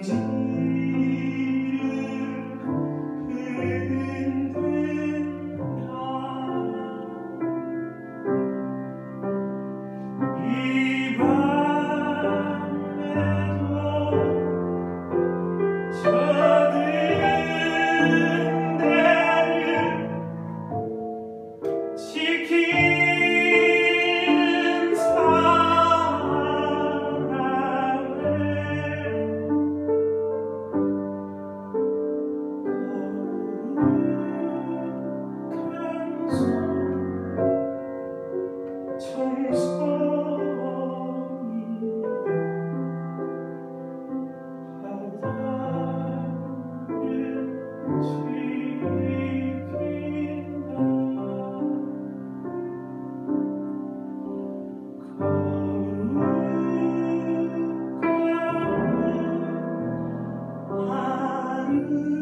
Jesus. Mm-hmm.